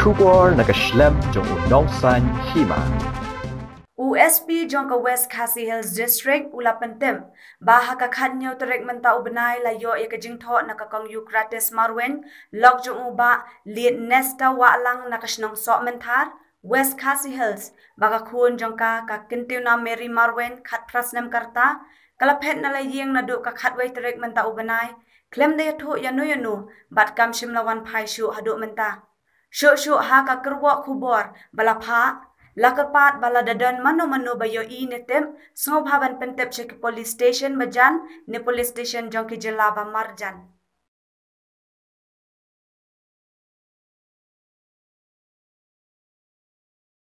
kubor nakaslem jong unong san hima. USP jongka West Khasi Hills District ula pentem baha ka khanyo terek menta ubnai la yo ya kajing tho na ka kong Eucrates Marwen lok jong uba liet nesta wa lang na kasnong so mentar West Khasi Hills. Baga khun jongka ka kintiu na Mary Marwen khat prasnem karta. Kala phet na la yeng na do ka khat wai terek menta ubnai klem de tho ya no ya no bat kam shimlawan phai shu hadu menta shu ha ka kerwa khubor bala pha Lakapat bala dadan mano-mano bayo i netem sngobhaban pentep chek police station bajan ne police station jongki jelaba marjan.